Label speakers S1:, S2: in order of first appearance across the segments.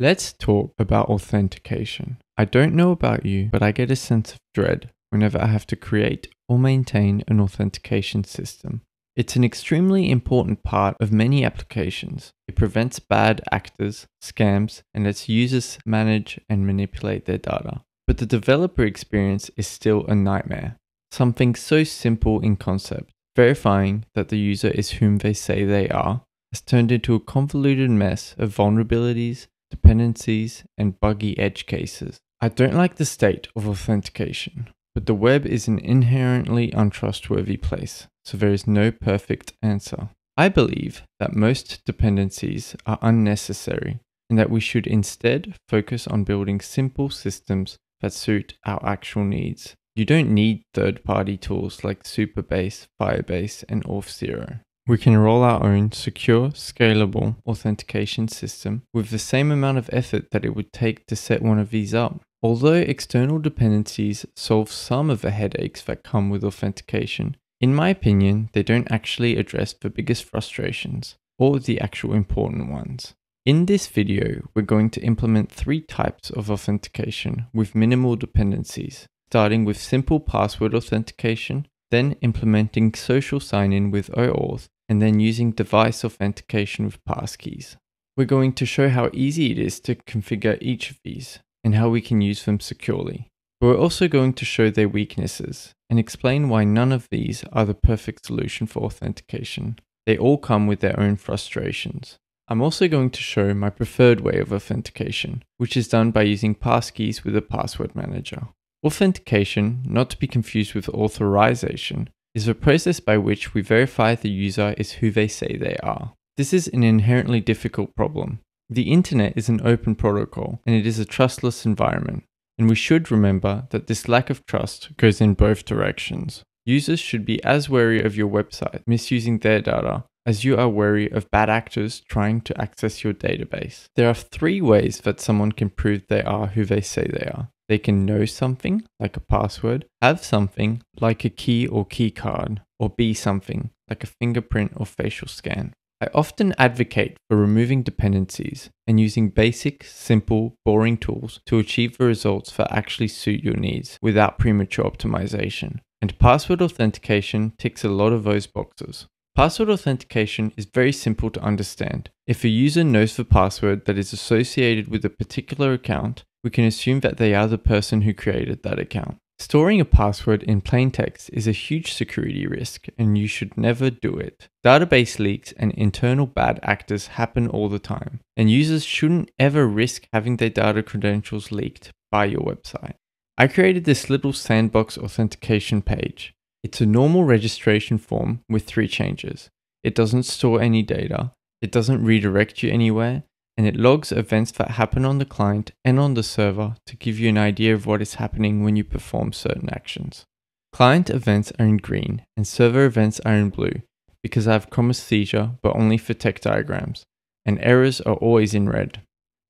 S1: Let's talk about authentication. I don't know about you, but I get a sense of dread whenever I have to create or maintain an authentication system. It's an extremely important part of many applications. It prevents bad actors, scams, and lets users manage and manipulate their data. But the developer experience is still a nightmare. Something so simple in concept, verifying that the user is whom they say they are, has turned into a convoluted mess of vulnerabilities, dependencies, and buggy edge cases. I don't like the state of authentication, but the web is an inherently untrustworthy place so there is no perfect answer. I believe that most dependencies are unnecessary and that we should instead focus on building simple systems that suit our actual needs. You don't need third party tools like Supabase, Firebase, and Auth0. We can roll our own secure, scalable authentication system with the same amount of effort that it would take to set one of these up. Although external dependencies solve some of the headaches that come with authentication, in my opinion, they don't actually address the biggest frustrations or the actual important ones. In this video, we're going to implement three types of authentication with minimal dependencies, starting with simple password authentication, then implementing social sign-in with OAuth, and then using device authentication with passkeys. We're going to show how easy it is to configure each of these and how we can use them securely. But we're also going to show their weaknesses and explain why none of these are the perfect solution for authentication. They all come with their own frustrations. I'm also going to show my preferred way of authentication, which is done by using passkeys with a password manager. Authentication, not to be confused with authorization, is a process by which we verify the user is who they say they are. This is an inherently difficult problem. The internet is an open protocol and it is a trustless environment. And we should remember that this lack of trust goes in both directions. Users should be as wary of your website misusing their data as you are wary of bad actors trying to access your database. There are three ways that someone can prove they are who they say they are. They can know something, like a password, have something, like a key or key card, or be something, like a fingerprint or facial scan. I often advocate for removing dependencies and using basic, simple, boring tools to achieve the results that actually suit your needs without premature optimization. And password authentication ticks a lot of those boxes. Password authentication is very simple to understand. If a user knows the password that is associated with a particular account, we can assume that they are the person who created that account. Storing a password in plain text is a huge security risk and you should never do it. Database leaks and internal bad actors happen all the time, and users shouldn't ever risk having their data credentials leaked by your website. I created this little sandbox authentication page. It's a normal registration form with three changes. It doesn't store any data, it doesn't redirect you anywhere, and it logs events that happen on the client and on the server to give you an idea of what is happening when you perform certain actions. Client events are in green and server events are in blue because I have chromesthesia but only for tech diagrams, and errors are always in red.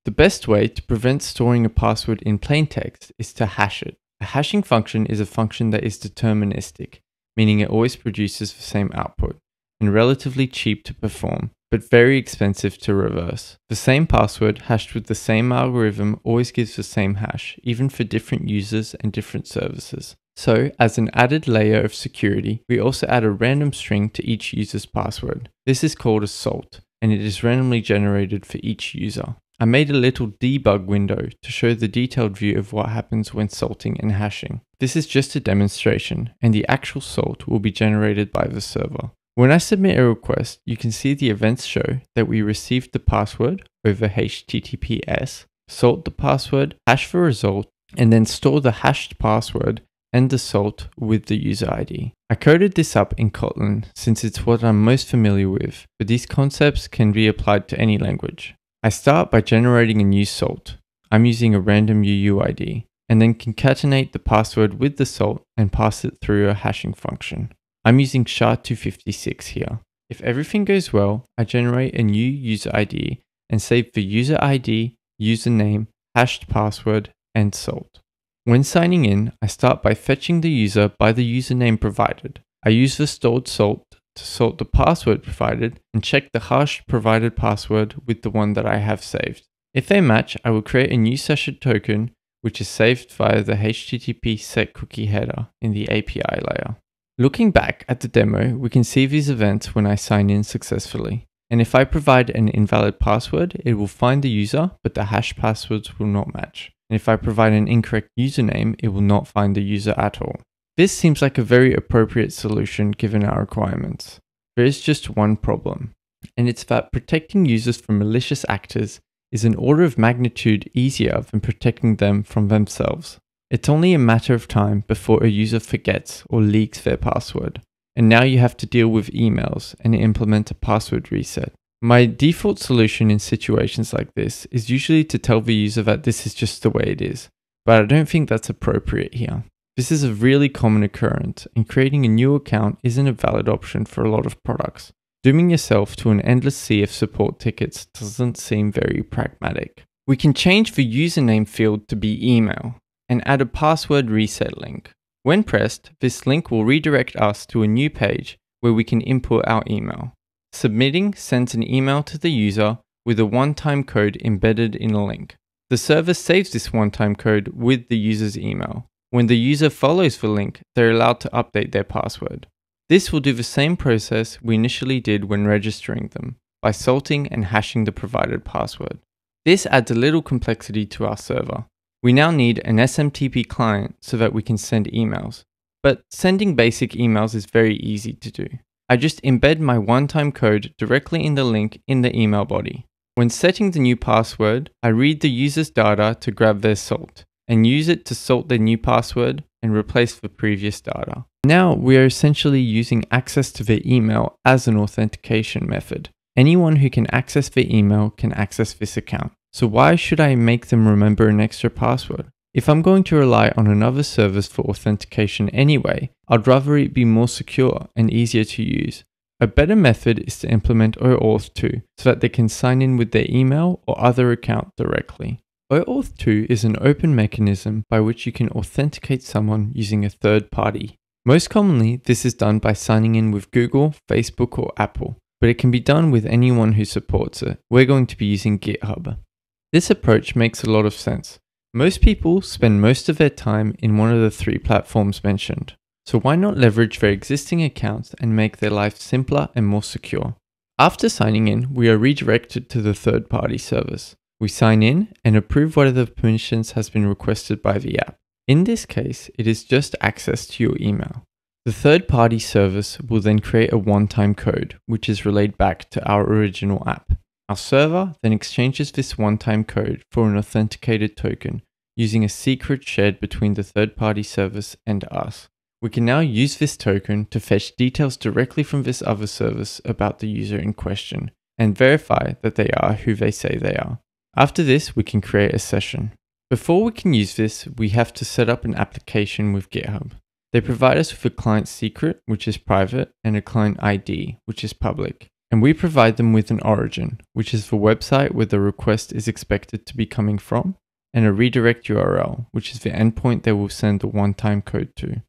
S1: The best way to prevent storing a password in plain text is to hash it. A hashing function is a function that is deterministic, meaning it always produces the same output, and relatively cheap to perform but very expensive to reverse. The same password hashed with the same algorithm always gives the same hash, even for different users and different services. So, as an added layer of security, we also add a random string to each user's password. This is called a salt, and it is randomly generated for each user. I made a little debug window to show the detailed view of what happens when salting and hashing. This is just a demonstration, and the actual salt will be generated by the server. When I submit a request, you can see the events show that we received the password over HTTPS, salt the password, hash the result, and then store the hashed password and the salt with the user ID. I coded this up in Kotlin since it's what I'm most familiar with, but these concepts can be applied to any language. I start by generating a new salt. I'm using a random UUID, and then concatenate the password with the salt and pass it through a hashing function. I'm using SHA-256 here. If everything goes well, I generate a new user ID and save the user ID, username, hashed password, and salt. When signing in, I start by fetching the user by the username provided. I use the stored salt to salt the password provided and check the hashed provided password with the one that I have saved. If they match, I will create a new session token which is saved via the HTTP set cookie header in the API layer. Looking back at the demo, we can see these events when I sign in successfully. And if I provide an invalid password, it will find the user, but the hash passwords will not match. And if I provide an incorrect username, it will not find the user at all. This seems like a very appropriate solution given our requirements. There is just one problem, and it's that protecting users from malicious actors is an order of magnitude easier than protecting them from themselves. It's only a matter of time before a user forgets or leaks their password. And now you have to deal with emails and implement a password reset. My default solution in situations like this is usually to tell the user that this is just the way it is, but I don't think that's appropriate here. This is a really common occurrence, and creating a new account isn't a valid option for a lot of products. Dooming yourself to an endless sea of support tickets doesn't seem very pragmatic. We can change the username field to be email and add a password reset link. When pressed, this link will redirect us to a new page where we can input our email. Submitting sends an email to the user with a one-time code embedded in a link. The server saves this one-time code with the user's email. When the user follows the link, they're allowed to update their password. This will do the same process we initially did when registering them, by salting and hashing the provided password. This adds a little complexity to our server. We now need an SMTP client so that we can send emails. But sending basic emails is very easy to do. I just embed my one-time code directly in the link in the email body. When setting the new password, I read the user's data to grab their salt and use it to salt their new password and replace the previous data. Now we are essentially using access to their email as an authentication method. Anyone who can access their email can access this account. So why should I make them remember an extra password? If I'm going to rely on another service for authentication anyway, I'd rather it be more secure and easier to use. A better method is to implement OAuth 2 so that they can sign in with their email or other account directly. OAuth 2 is an open mechanism by which you can authenticate someone using a third party. Most commonly, this is done by signing in with Google, Facebook, or Apple, but it can be done with anyone who supports it. We're going to be using GitHub. This approach makes a lot of sense. Most people spend most of their time in one of the three platforms mentioned. So why not leverage their existing accounts and make their life simpler and more secure? After signing in, we are redirected to the third party service. We sign in and approve whatever permissions has been requested by the app. In this case, it is just access to your email. The third party service will then create a one time code, which is relayed back to our original app. Our server then exchanges this one time code for an authenticated token using a secret shared between the third party service and us. We can now use this token to fetch details directly from this other service about the user in question and verify that they are who they say they are. After this, we can create a session. Before we can use this, we have to set up an application with GitHub. They provide us with a client secret, which is private, and a client ID, which is public. And we provide them with an origin, which is the website where the request is expected to be coming from, and a redirect URL, which is the endpoint they will send the one-time code to.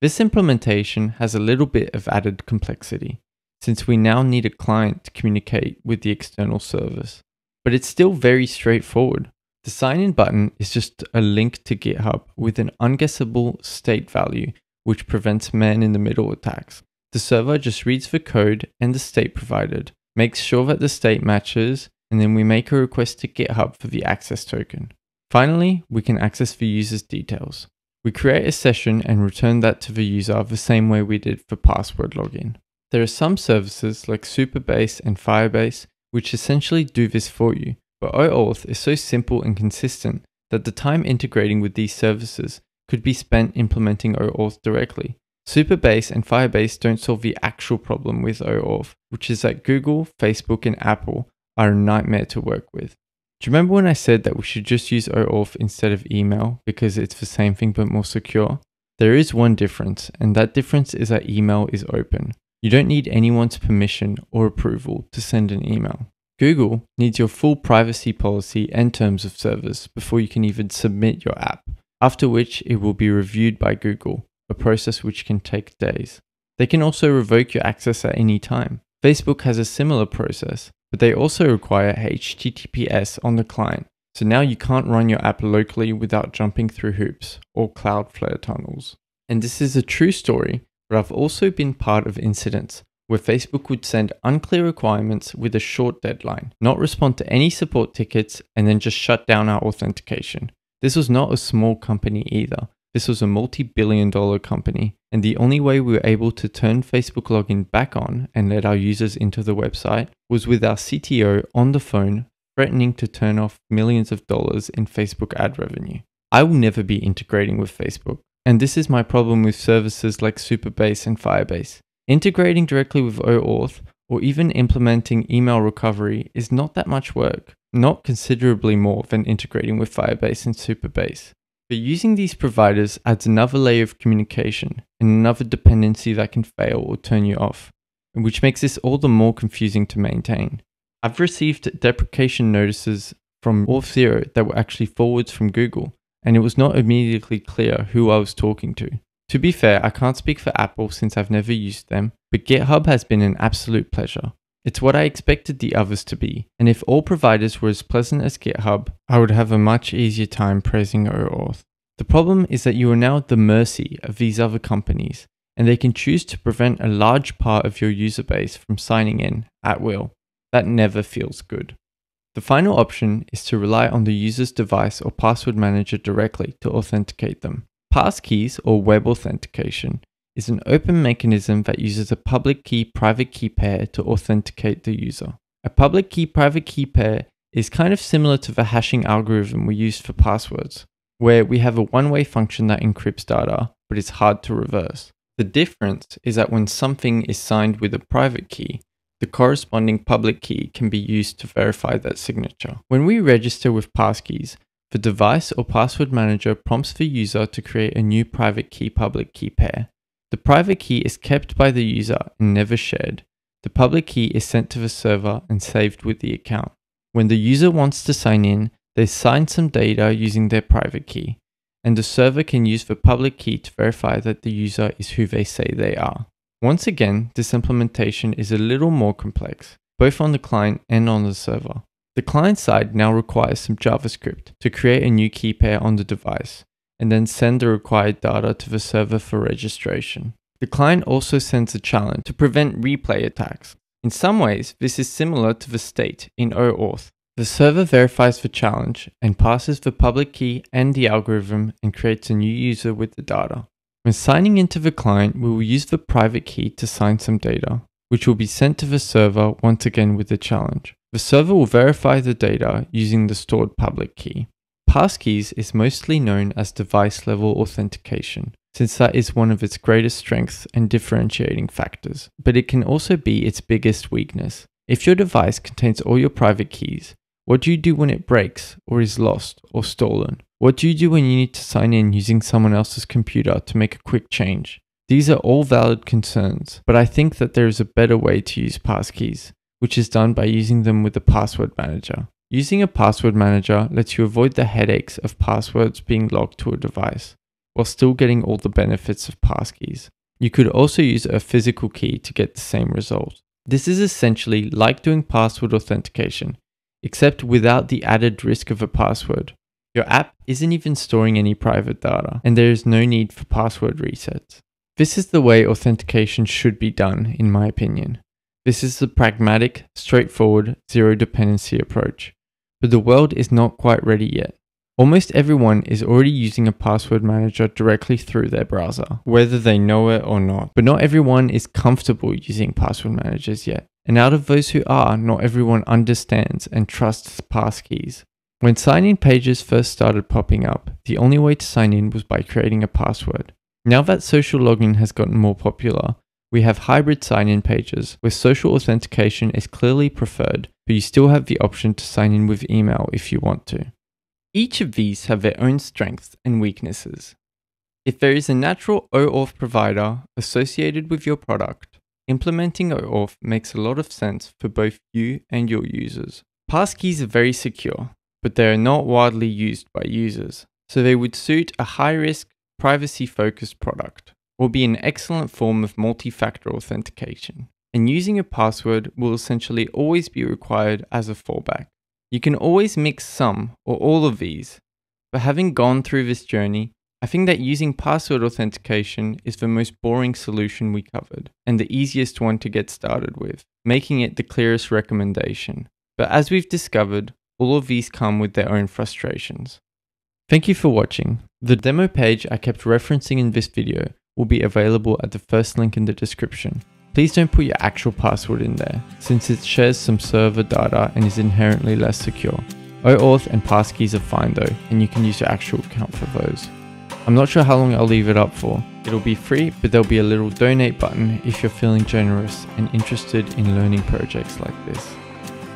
S1: This implementation has a little bit of added complexity, since we now need a client to communicate with the external service but it's still very straightforward. The sign in button is just a link to GitHub with an unguessable state value, which prevents man in the middle attacks. The server just reads the code and the state provided, makes sure that the state matches, and then we make a request to GitHub for the access token. Finally, we can access the user's details. We create a session and return that to the user the same way we did for password login. There are some services like Supabase and Firebase which essentially do this for you. But OAuth is so simple and consistent that the time integrating with these services could be spent implementing OAuth directly. Supabase and Firebase don't solve the actual problem with OAuth, which is that Google, Facebook, and Apple are a nightmare to work with. Do you remember when I said that we should just use OAuth instead of email because it's the same thing but more secure? There is one difference, and that difference is that email is open. You don't need anyone's permission or approval to send an email. Google needs your full privacy policy and terms of service before you can even submit your app, after which it will be reviewed by Google, a process which can take days. They can also revoke your access at any time. Facebook has a similar process, but they also require HTTPS on the client. So now you can't run your app locally without jumping through hoops or Cloudflare tunnels. And this is a true story, but I've also been part of incidents where Facebook would send unclear requirements with a short deadline, not respond to any support tickets, and then just shut down our authentication. This was not a small company either. This was a multi billion dollar company, and the only way we were able to turn Facebook login back on and let our users into the website was with our CTO on the phone threatening to turn off millions of dollars in Facebook ad revenue. I will never be integrating with Facebook, and this is my problem with services like Supabase and Firebase. Integrating directly with OAuth or even implementing email recovery is not that much work, not considerably more than integrating with Firebase and Supabase. But using these providers adds another layer of communication and another dependency that can fail or turn you off, which makes this all the more confusing to maintain. I've received deprecation notices from Auth0 that were actually forwards from Google, and it was not immediately clear who I was talking to. To be fair, I can't speak for Apple since I've never used them, but GitHub has been an absolute pleasure. It's what I expected the others to be, and if all providers were as pleasant as GitHub, I would have a much easier time praising OAuth. The problem is that you are now at the mercy of these other companies, and they can choose to prevent a large part of your user base from signing in at will. That never feels good. The final option is to rely on the user's device or password manager directly to authenticate them. Passkeys or web authentication is an open mechanism that uses a public key private key pair to authenticate the user. A public key private key pair is kind of similar to the hashing algorithm we use for passwords, where we have a one way function that encrypts data, but it's hard to reverse. The difference is that when something is signed with a private key, the corresponding public key can be used to verify that signature. When we register with passkeys, the device or password manager prompts the user to create a new private key public key pair. The private key is kept by the user and never shared. The public key is sent to the server and saved with the account. When the user wants to sign in, they sign some data using their private key, and the server can use the public key to verify that the user is who they say they are. Once again, this implementation is a little more complex, both on the client and on the server. The client side now requires some JavaScript to create a new key pair on the device and then send the required data to the server for registration. The client also sends a challenge to prevent replay attacks. In some ways, this is similar to the state in OAuth. The server verifies the challenge and passes the public key and the algorithm and creates a new user with the data. When signing into the client, we will use the private key to sign some data, which will be sent to the server once again with the challenge. The server will verify the data using the stored public key. Passkeys is mostly known as device level authentication, since that is one of its greatest strengths and differentiating factors, but it can also be its biggest weakness. If your device contains all your private keys, what do you do when it breaks, or is lost, or stolen? What do you do when you need to sign in using someone else's computer to make a quick change? These are all valid concerns, but I think that there is a better way to use passkeys which is done by using them with the password manager. Using a password manager lets you avoid the headaches of passwords being locked to a device, while still getting all the benefits of passkeys. You could also use a physical key to get the same result. This is essentially like doing password authentication, except without the added risk of a password. Your app isn't even storing any private data, and there is no need for password resets. This is the way authentication should be done, in my opinion. This is the pragmatic, straightforward, zero dependency approach. But the world is not quite ready yet. Almost everyone is already using a password manager directly through their browser, whether they know it or not. But not everyone is comfortable using password managers yet. And out of those who are, not everyone understands and trusts passkeys. When sign in pages first started popping up, the only way to sign in was by creating a password. Now that social login has gotten more popular, we have hybrid sign-in pages where social authentication is clearly preferred, but you still have the option to sign in with email if you want to. Each of these have their own strengths and weaknesses. If there is a natural OAuth provider associated with your product, implementing OAuth makes a lot of sense for both you and your users. Passkeys are very secure, but they are not widely used by users, so they would suit a high-risk, privacy-focused product or be an excellent form of multi-factor authentication. And using a password will essentially always be required as a fallback. You can always mix some or all of these, but having gone through this journey, I think that using password authentication is the most boring solution we covered, and the easiest one to get started with, making it the clearest recommendation. But as we've discovered, all of these come with their own frustrations. Thank you for watching. The demo page I kept referencing in this video will be available at the first link in the description. Please don't put your actual password in there, since it shares some server data and is inherently less secure. OAuth and passkeys are fine though, and you can use your actual account for those. I'm not sure how long I'll leave it up for. It'll be free, but there'll be a little donate button if you're feeling generous and interested in learning projects like this.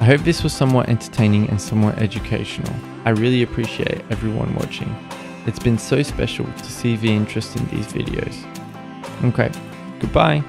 S1: I hope this was somewhat entertaining and somewhat educational. I really appreciate everyone watching. It's been so special to see the interest in these videos. Okay, goodbye.